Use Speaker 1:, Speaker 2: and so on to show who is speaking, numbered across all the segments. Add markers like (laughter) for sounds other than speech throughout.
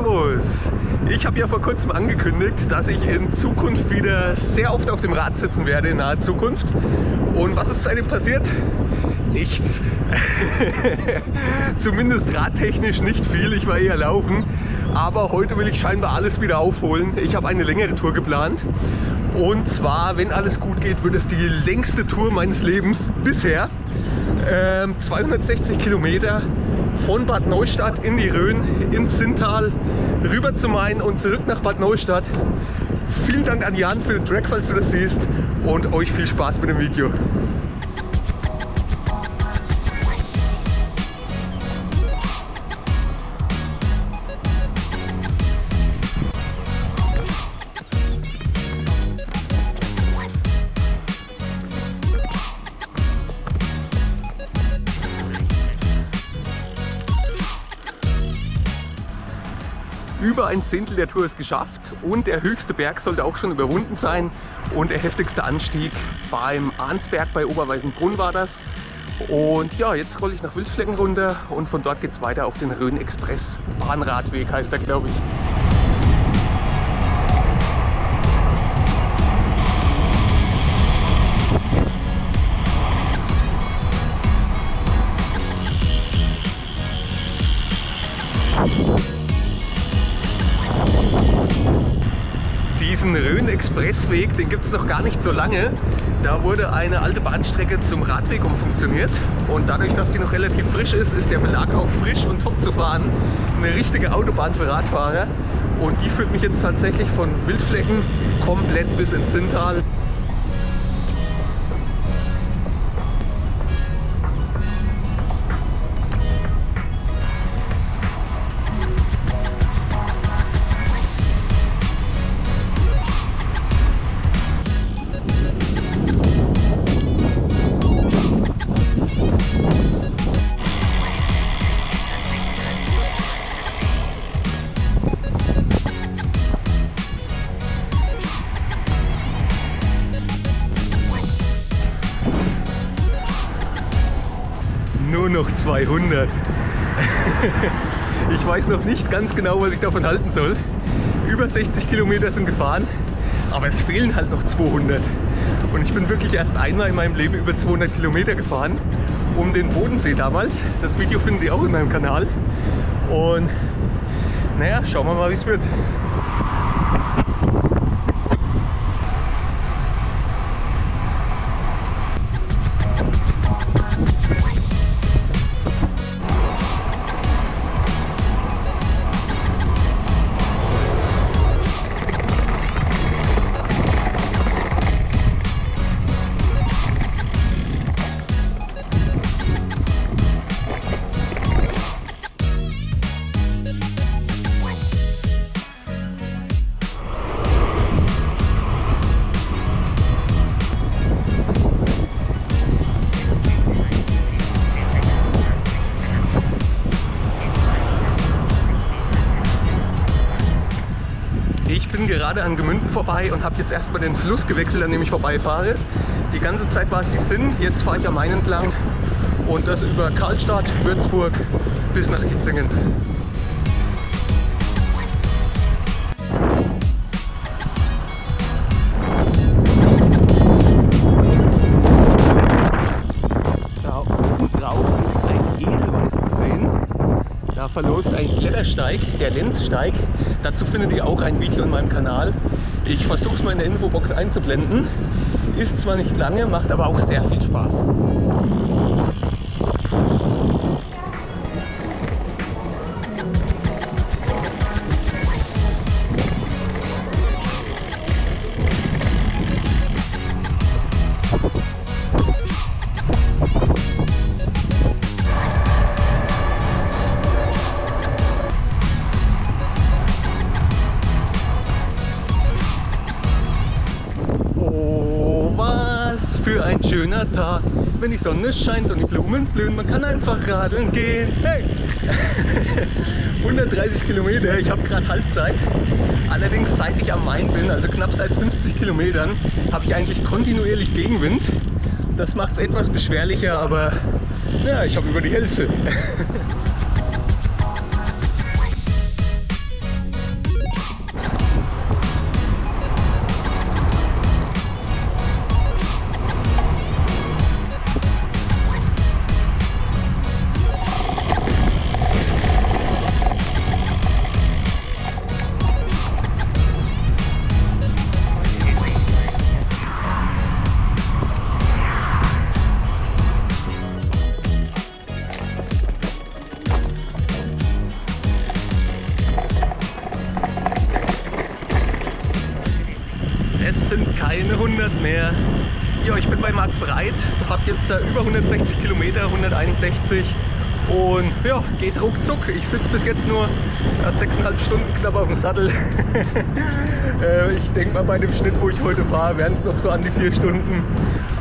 Speaker 1: Servus! Ich habe ja vor kurzem angekündigt, dass ich in Zukunft wieder sehr oft auf dem Rad sitzen werde, in naher Zukunft. Und was ist seitdem passiert? Nichts. (laughs) Zumindest radtechnisch nicht viel, ich war eher laufen. Aber heute will ich scheinbar alles wieder aufholen. Ich habe eine längere Tour geplant. Und zwar, wenn alles gut geht, wird es die längste Tour meines Lebens bisher. Ähm, 260 Kilometer von Bad Neustadt in die Rhön, ins Zinntal, rüber zu Main und zurück nach Bad Neustadt. Vielen Dank an Jan für den Track, falls du das siehst und euch viel Spaß mit dem Video. Über ein Zehntel der Tour ist geschafft und der höchste Berg sollte auch schon überwunden sein. Und der heftigste Anstieg beim Arnsberg bei Oberweisenbrunn war das. Und ja, jetzt rolle ich nach Wildflecken runter und von dort geht es weiter auf den Rhön Express Bahnradweg, heißt er glaube ich. Diesen Rhön-Expressweg, den gibt es noch gar nicht so lange. Da wurde eine alte Bahnstrecke zum Radweg umfunktioniert und dadurch, dass die noch relativ frisch ist, ist der Belag auch frisch und top zu fahren. Eine richtige Autobahn für Radfahrer und die führt mich jetzt tatsächlich von Wildflecken komplett bis ins Zinntal. Noch 200. (laughs) ich weiß noch nicht ganz genau, was ich davon halten soll. Über 60 Kilometer sind gefahren, aber es fehlen halt noch 200. Und ich bin wirklich erst einmal in meinem Leben über 200 Kilometer gefahren, um den Bodensee damals. Das Video findet ihr auch in meinem Kanal. Und naja, schauen wir mal, wie es wird. Gerade an Gemünden vorbei und habe jetzt erstmal den Fluss gewechselt, an dem ich vorbeifahre. Die ganze Zeit war es die Sinn, jetzt fahre ich am Main entlang und das über Karlstadt, Würzburg bis nach Kitzingen. Da oben drauf ist ein Edelweiß zu sehen. Da verläuft ein Klettersteig, der Lenzsteig. Dazu findet ihr auch ein Video in meinem Kanal. Ich versuche es mal in der Infobox einzublenden. Ist zwar nicht lange, macht aber auch sehr viel Spaß. Wenn die Sonne scheint und die Blumen blühen. Man kann einfach radeln gehen. Hey! (laughs) 130 Kilometer, ich habe gerade Halbzeit. Allerdings seit ich am Main bin, also knapp seit 50 Kilometern, habe ich eigentlich kontinuierlich Gegenwind. Das macht es etwas beschwerlicher, aber ja, ich habe über die Hälfte. (laughs) da über 160 Kilometer, 161 und ja, geht ruckzuck. Ich sitze bis jetzt nur sechseinhalb Stunden knapp auf dem Sattel. (laughs) Äh, ich denke mal bei dem Schnitt, wo ich heute fahre, werden es noch so an die vier Stunden.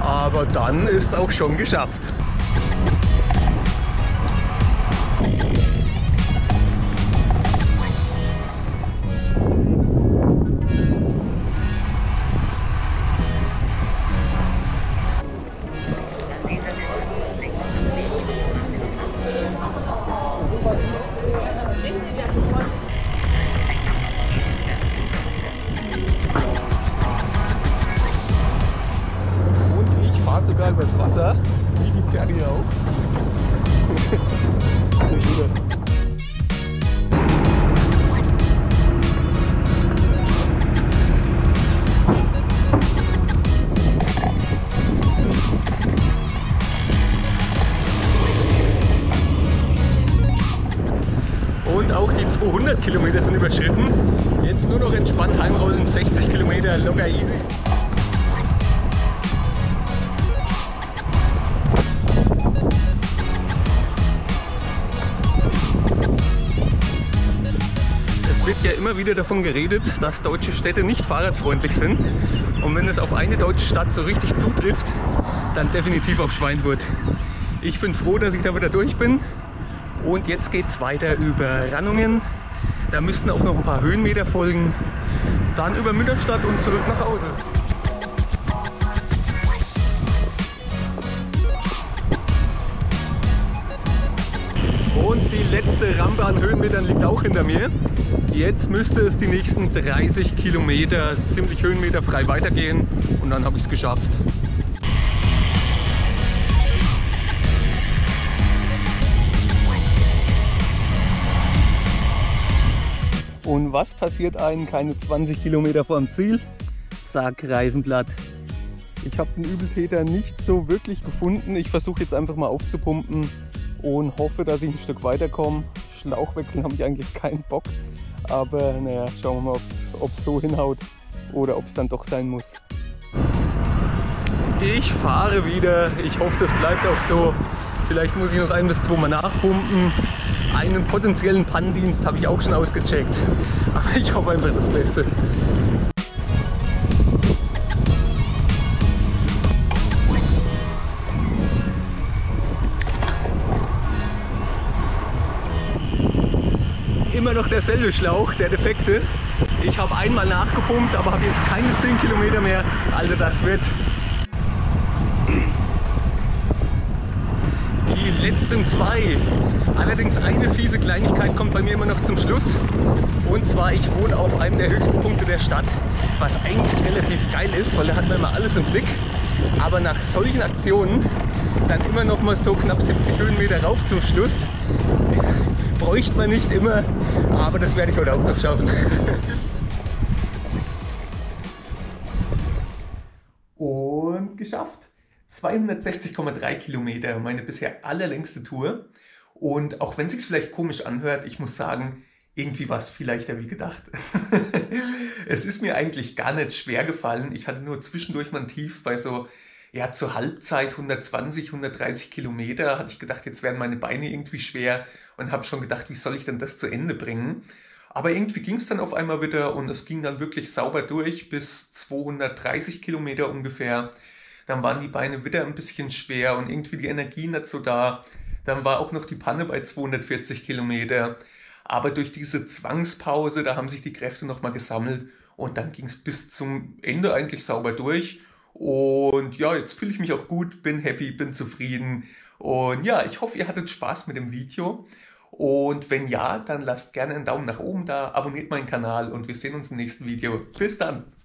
Speaker 1: Aber dann ist es auch schon geschafft. Kilometer sind überschritten. Jetzt nur noch entspannt heimrollen, 60 Kilometer locker easy. Wird ja immer wieder davon geredet, dass deutsche Städte nicht fahrradfreundlich sind. Und wenn es auf eine deutsche Stadt so richtig zutrifft, dann definitiv auf Schweinfurt. Ich bin froh, dass ich da wieder durch bin. Und jetzt geht es weiter über Rannungen, da müssten auch noch ein paar Höhenmeter folgen. Dann über Mütterstadt und zurück nach Hause. Letzte Rampe an Höhenmetern liegt auch hinter mir. Jetzt müsste es die nächsten 30 Kilometer ziemlich höhenmeterfrei weitergehen und dann habe ich es geschafft. Und was passiert einem keine 20 Kilometer vor dem Ziel? Sag Reifenblatt. Ich habe den Übeltäter nicht so wirklich gefunden. Ich versuche jetzt einfach mal aufzupumpen und hoffe, dass ich ein Stück weiterkomme. Schlauch wechseln habe ich eigentlich keinen Bock. Aber naja, schauen wir mal, ob es so hinhaut oder ob es dann doch sein muss. Ich fahre wieder. Ich hoffe, das bleibt auch so. Vielleicht muss ich noch ein bis zwei Mal nachpumpen. Einen potenziellen Pannendienst habe ich auch schon ausgecheckt. Aber ich hoffe einfach das Beste. Immer noch derselbe Schlauch, der defekte. Ich habe einmal nachgepumpt, aber habe jetzt keine 10 Kilometer mehr. Also das wird die letzten zwei. Allerdings eine fiese Kleinigkeit kommt bei mir immer noch zum Schluss. Und zwar, ich wohne auf einem der höchsten Punkte der Stadt, was eigentlich relativ geil ist, weil da hat man immer alles im Blick. Aber nach solchen Aktionen dann immer noch mal so knapp 70 Höhenmeter rauf zum Schluss. Bräuchte man nicht immer, aber das werde ich heute auch noch schaffen. Und geschafft. 260,3 Kilometer, meine bisher allerlängste Tour. Und auch wenn es sich vielleicht komisch anhört, ich muss sagen, irgendwie war es viel leichter wie gedacht. (laughs) es ist mir eigentlich gar nicht schwer gefallen. Ich hatte nur zwischendurch mal ein Tief bei so, ja, zur Halbzeit 120, 130 Kilometer. Hatte ich gedacht, jetzt werden meine Beine irgendwie schwer und habe schon gedacht, wie soll ich denn das zu Ende bringen? Aber irgendwie ging es dann auf einmal wieder und es ging dann wirklich sauber durch bis 230 Kilometer ungefähr. Dann waren die Beine wieder ein bisschen schwer und irgendwie die Energie nicht so da. Dann war auch noch die Panne bei 240 Kilometer. Aber durch diese Zwangspause, da haben sich die Kräfte nochmal gesammelt und dann ging es bis zum Ende eigentlich sauber durch. Und ja, jetzt fühle ich mich auch gut, bin happy, bin zufrieden. Und ja, ich hoffe, ihr hattet Spaß mit dem Video. Und wenn ja, dann lasst gerne einen Daumen nach oben da, abonniert meinen Kanal und wir sehen uns im nächsten Video. Bis dann!